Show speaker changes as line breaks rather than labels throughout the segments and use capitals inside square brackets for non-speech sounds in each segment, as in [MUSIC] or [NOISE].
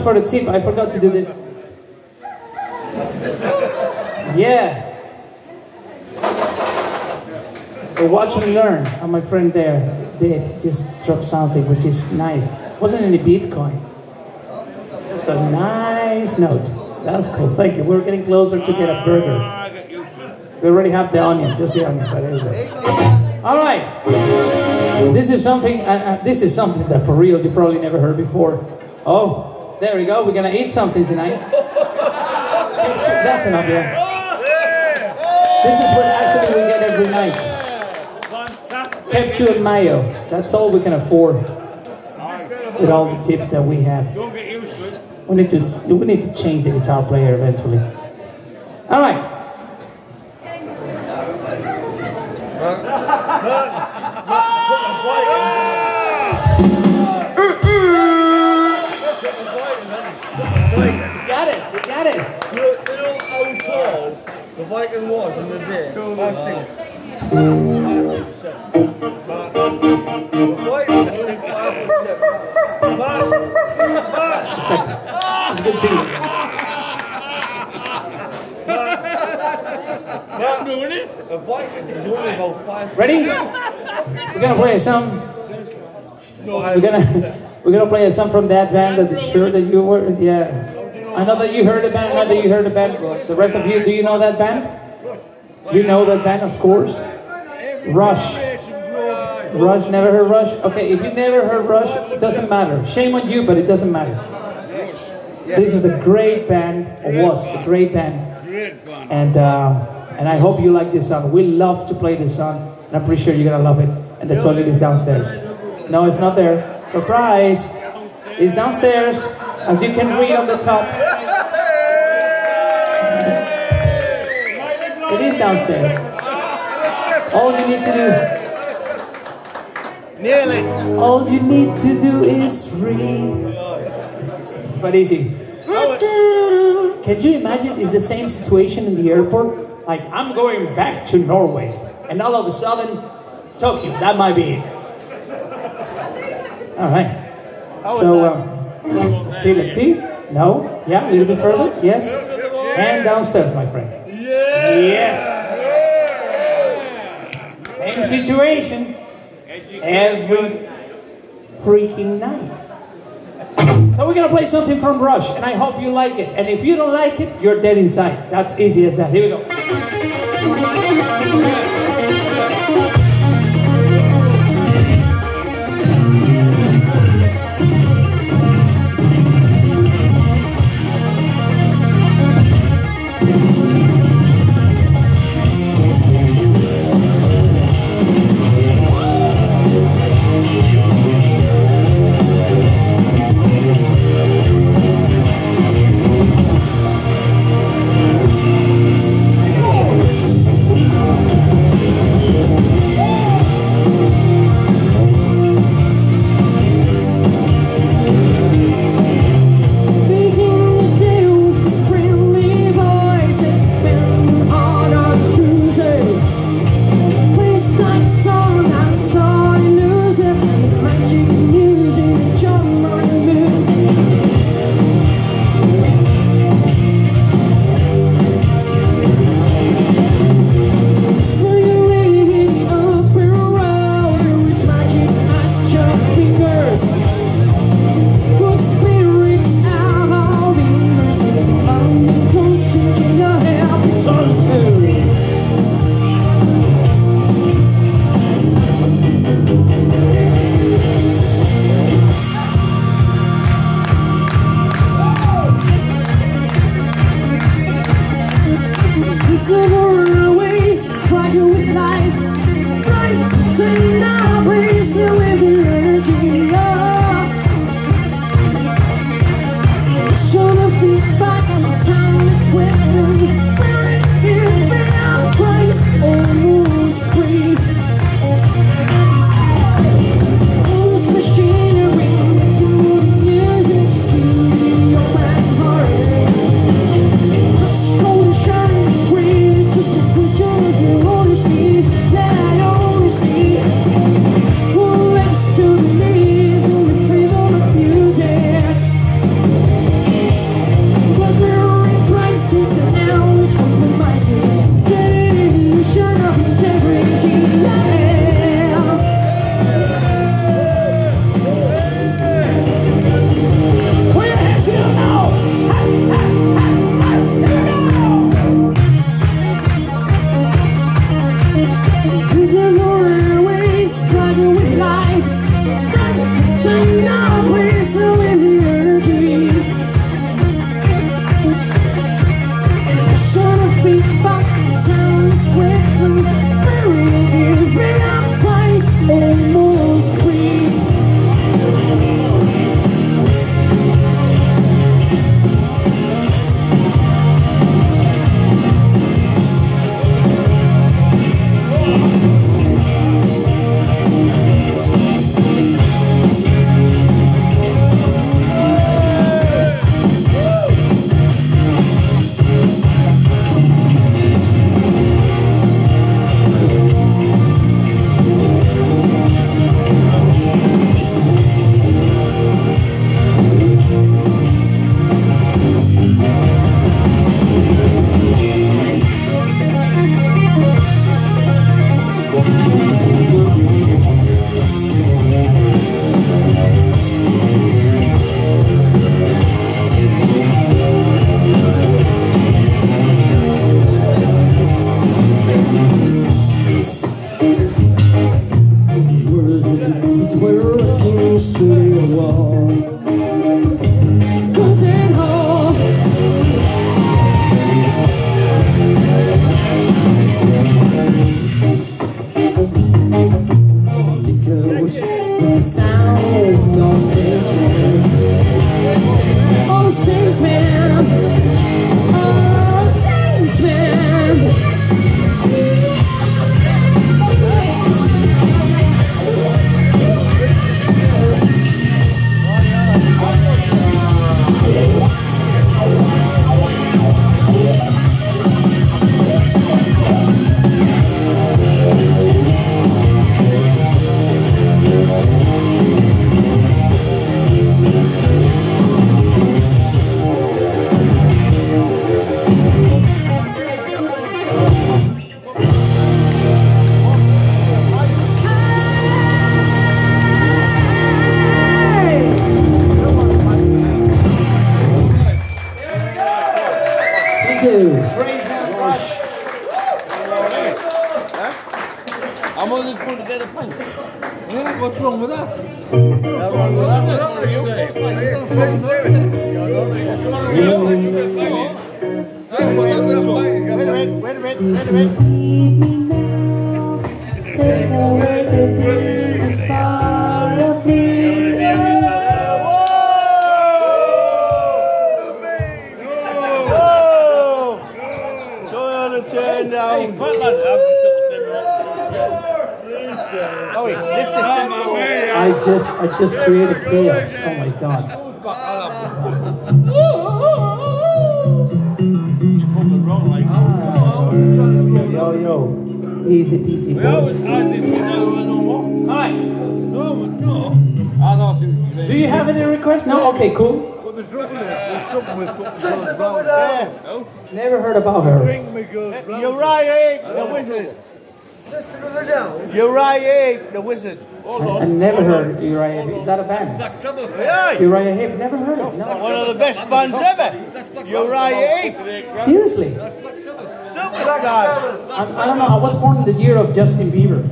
much for the tip. I forgot to do this. Yeah. So watch and learn. And my friend there did just drop something which is nice. Wasn't any Bitcoin. It's a nice note. That's cool. Thank you. We're getting closer to get a burger. We already have the onion, just the onion. But anyway. All right. This is something. Uh, uh, this is something that for real you probably never heard before. Oh, there we go. We're gonna eat something tonight. That's enough, yeah. This is what actually we get every night. And mayo. That's all we can afford with all the tips that we have.
To.
We need to we need to change the guitar player eventually. All
Viking was in the day? Five six. Five foot seven. But the Viking was only five foot seven. But, but,
It's good to see you.
Not doing it. The Viking was only about five.
Ready? We're gonna play a song.
No,
We're gonna we're gonna play a song from that band that the shirt that you were. Yeah. I know that you heard band. I know that you heard band. The rest of you, do you know that band?
You know that band, of course. Rush. Rush, never heard Rush? Okay, if you never heard Rush, it doesn't matter. Shame on you, but it doesn't matter. This is a great band, or was a great band.
Great band.
And, uh, and I hope you like this song. We love to play this song, and I'm pretty sure you're gonna love it. And the toilet is downstairs. No, it's not there. Surprise! It's downstairs, as you can read on the top. It is downstairs. All you need to
Nail it.
all you need to do is read. But easy. Can you imagine? It's the same situation in the airport. Like I'm going back to Norway, and all of a sudden, Tokyo. That might be it. All right. So um, see. Let's see. No. Yeah. A little bit further. Yes. And downstairs, my friend. Yes. Same situation. Every freaking night. So we're gonna play something from Rush, and I hope you like it. And if you don't like it, you're dead inside. That's easy as that. Here we go.
Yo, yo. Easy peasy,
We
boy.
always had this, we never went on what?
Alright.
No, no. I thought it was
Do you have any requests? No? Okay, cool.
But the trouble is, there's something with putting girls down.
Never heard about her.
Yeah. Uriah, the wizard. Uriah, Heep, the wizard.
I, I never heard of Uriah Heep. Is that a band?
Black Sabbath.
Yeah,
Uriah Heep? Never heard of No.
one of the best bands ever. Uriah, Heep.
Seriously?
superstars.
I, I don't know. I was born in the year of Justin Bieber.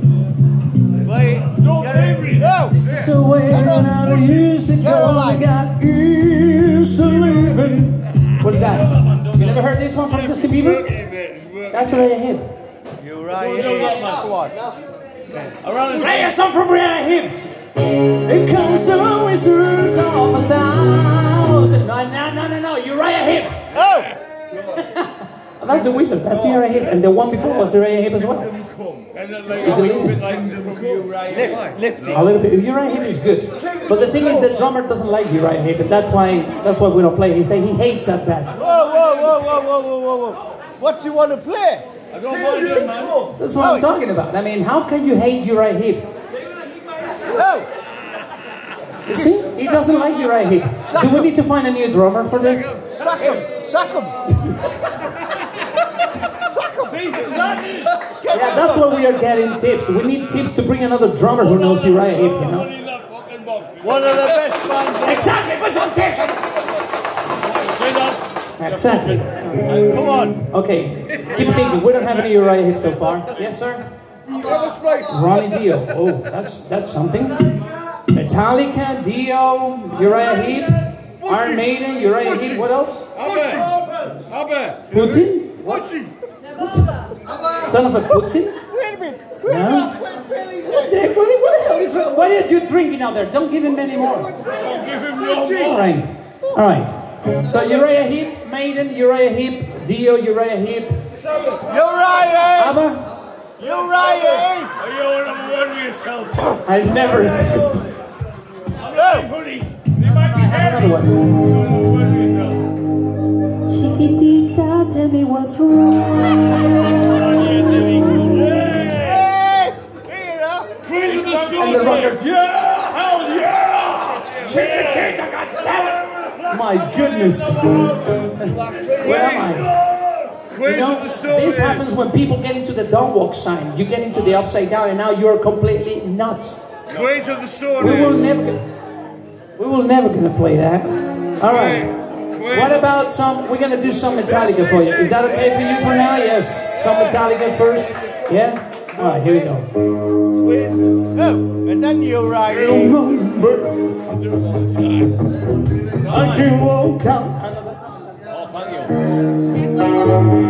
Wait, get it. No.
This is the way that I used to go. I got used to living. What is that? You never heard this one from Justin Bieber? That's Uriah Heep.
Uriah, come on.
Play a song from Uriah Heep. It comes the whispers of a thousand. No, no, no, no, no. Uriah Heep.
Oh, [LAUGHS]
That's the wizard. That's Uriah Heep. And the one before was Uriah Heep as well.
And then like,
Is it
a little bit like from right?
lift, lift it.
A little bit. Uriah Heep is good. But the thing is, the drummer doesn't like Uriah Heep, and that's why that's why we don't play. He say he hates that band.
Whoa, whoa, whoa, whoa, whoa, whoa, whoa, whoa. What do you want to play?
I don't mind it, man.
That's what I'm talking about. I mean, how can you hate Uriah Heep?
No.
You see, he doesn't like Uriah Heep. Do we need to find a new drummer for this?
Sack him! Sack him! Sack him!
Yeah, that's what we are getting tips. We need tips to bring another drummer who knows Uriah Heep. You know.
Only that fucking box.
One of the best bands ever.
Exactly. Put some tips.
Say that.
Exactly.
Come on.
Okay. Keep thinking. We don't have any Uriah Heep so far. Yes, sir. Ronnie Dio. Oh, that's that's something. Metallica, Dio, Uriah Heep, Iron Maiden, Uriah Heep. What else? Putin? What? Son of a Putin?
Wait a minute.
No. Hey, what, what the hell is What are you drinking out there? Don't give him any more.
Give him no more.
All right. All right. So Uriah Heep, Maiden, Uriah Heep, Dio, Uriah Heep,
Uriah!
ABBA.
Uriah!
Are you all on one with yourself?
I never.
No!
Funny. You might be
Another
hairy.
one.
You're on one with yourself.
Chiquitita, tell me what's wrong.
Hey! Here!
Queen of the Stone
And
Age.
rockers, yeah, hell yeah! Chiquitita, goddammit! My goodness. Where am I? You
Queen
know,
of
this happens when people get into the don't walk sign. You get into the upside down, and now you're completely nuts.
Queen of the Stone
We will never. We will never gonna play that. All right. What about some? We're gonna do some Metallica for you. Is that okay for you for now? Yes. Some Metallica first. Yeah. All right. Here we go.
No! Oh, and then you're
Remember,
I
can walk out.
Oh, thank you.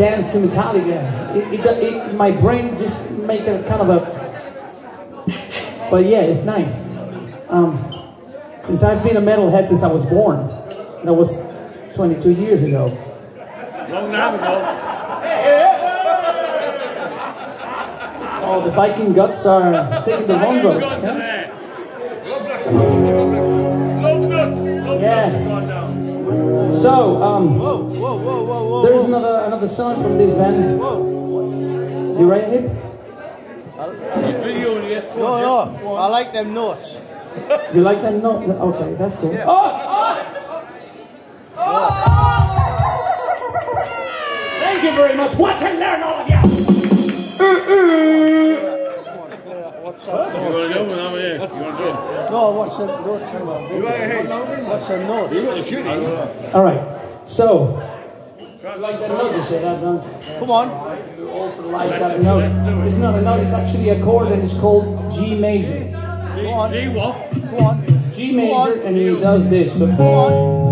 Dance to Metallica. It, it, it, my brain just make a kind of a. [LAUGHS] But yeah, it's nice. Um, since I've been a metalhead since I was born, that was 22 years ago.
Long time ago.
Oh, the Viking guts are taking the wrong road. Yeah. So, um,
Whoa, whoa, whoa, whoa, whoa.
there's another another song from this band.
Whoa.
Uriah, Heep?
No, no. I like them notes.
You like that note? Okay, that's cool. Oh! Oh! Thank you very much. Watch and learn, all of you.
No, yeah. Watch the notes. Watch the notes. You.
All right. So, like that note you don't.
Come on.
You also like that note. It's not a note. It's actually a chord, and it's called G major.
G, what?
Go on.
G
major, and he does this.
On.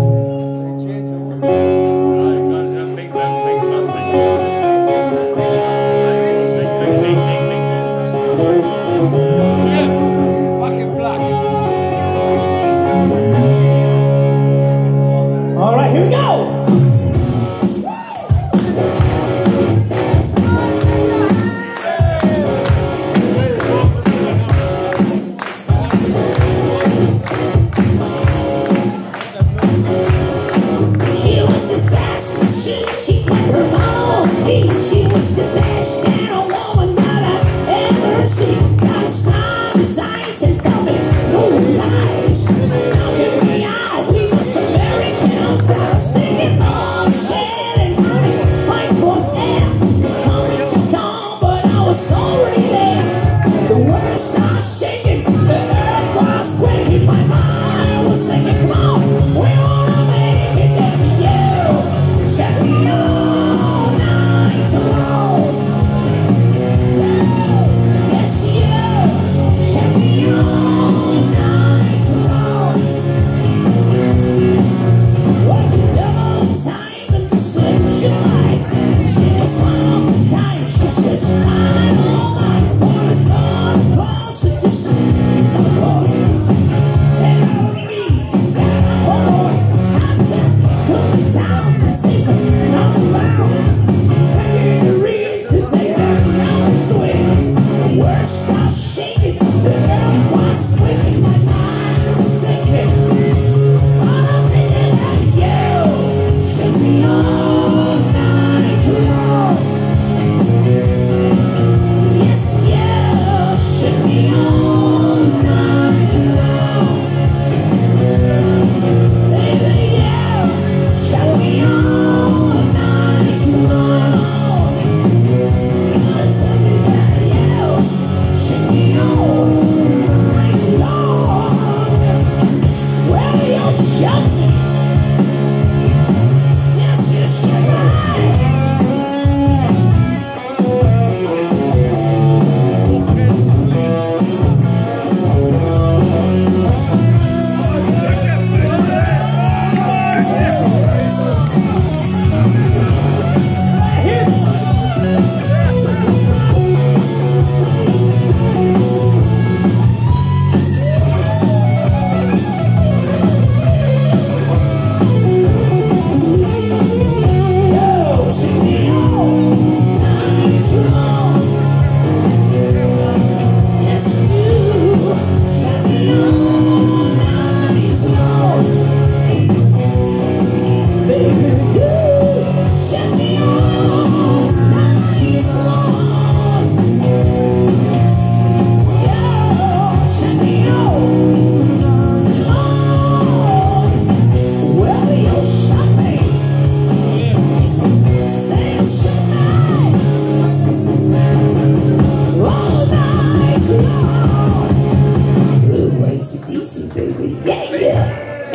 yeah,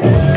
yeah.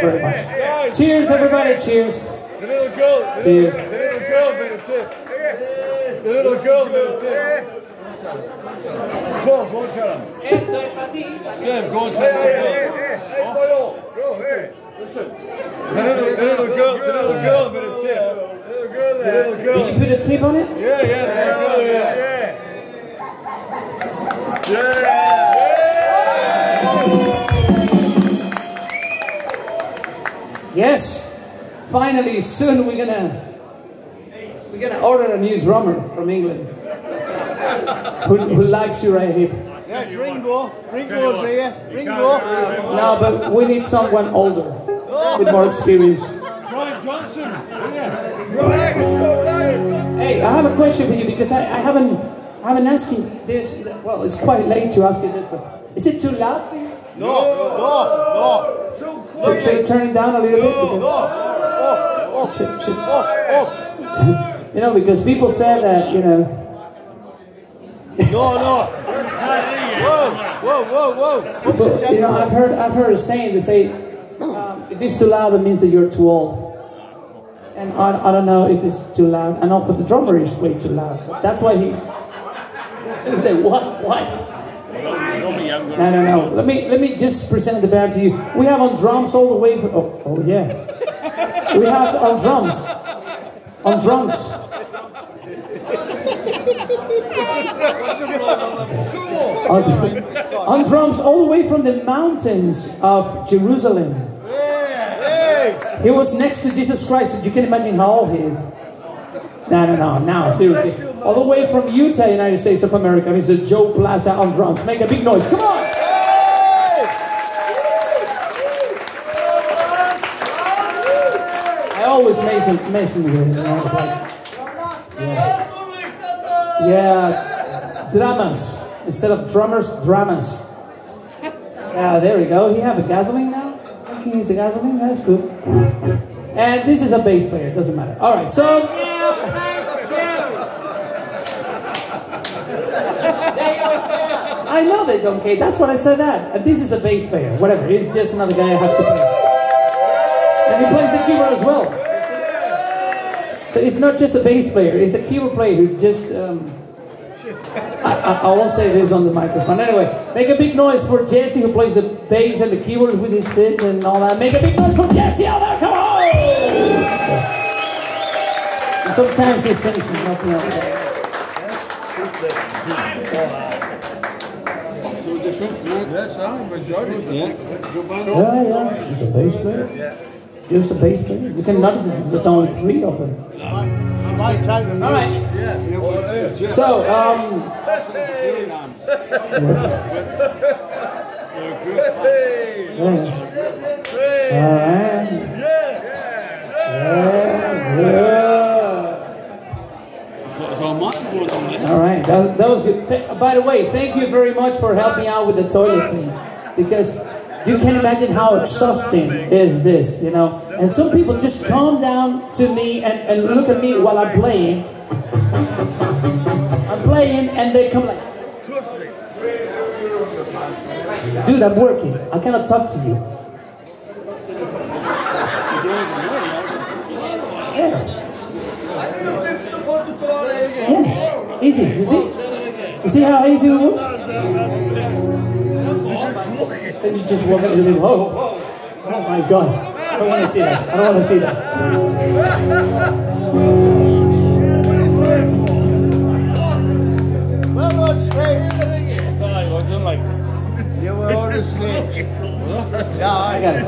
very much. Guys, Cheers, everybody. Cheers.
The little girl.
Cheers.
The little girl made a tip. The little girl made a tip. Go, go and tell him. Jim, go and tell him. Go, hey. Listen. The little, the little girl, the little girl made a tip. The little girl there. The.
Did you put a tip on it?
Yeah, yeah, the little girl, yeah. Yeah. yeah.
Yes.
Finally, soon we're gonna we're gonna order a new drummer from England [LAUGHS] who, who likes Uriah Heep.
Yes, Ringo. Ringo's here. Ringo.
Uh, no, but we need someone older oh. with more experience.
Brian Johnson. Yeah.
Hey, I have a question for you because I, I haven't I haven't asked you this. Well, it's quite late to ask you this, but is it too loud for you?
No, no, no.
Should, should I turn it down a little bit? Because-
No. Oh, oh,
should- should-
oh, oh. [LAUGHS]
you know, because people say that you know.
No, no. Whoa, whoa, whoa, whoa.
But, you know, I've heard I've heard a saying they say um, if it's too loud, it means that you're too old. And I, I don't know if it's too loud. I know for the drummer, it's way too loud. That's why he. [LAUGHS] He said, "What? What?" No, no, no. Let me let me just present the band to you. We have on drums all the way. From, oh, oh yeah. We have on drums, on drums. On, on drums all the way from the mountains of Jerusalem. He was next to Jesus Christ. You can imagine how old he is. No, no, no, now, seriously. All the way from Utah, United States of America, Mr. Joe Plaza on drums. Make a big noise. Come on! I always messing, messing with him. You know, like, yeah. yeah, dramas. Instead of drummers, dramas. Yeah, there we go. He have a gasoline now? He's a gasoline. That's good. And this is a bass player. Doesn't matter. All right, so. I know they don't care. That's what I said. That And this is a bass player. Whatever. He's just another guy I have to play. And he plays the keyboard as well. So it's not just a bass player. It's a keyboard player who's just. Um, I, I, I won't say this on the microphone. Anyway, make a big noise for Jesse who plays the bass and the keyboard with his fits and all that. Make a big noise for Jesse out there. Come on! Sometimes he sings and nothing else.
Yes, I majority.
Yeah.
Yeah, yeah. He's a bass player. Yeah. Just a bass player. You can notice it. There's only three of them.
I might take them.
All right. So, um,
Hey.
yeah. All right. Was good. By the way, thank you very much for helping out with the toilet thing, because you can imagine how exhausting is this, you know. And some people just come down to me and, and look at me while I'm playing. I'm playing, and they come like, "Dude, I'm working. I cannot talk to you." Yeah. Easy. You see? You see how easy it was? And you just walk up to them. Oh, oh, oh my God! I don't want to see that. I don't want to see that.
Well done, Steve. You were on the stage. Yeah,
I
I
got it.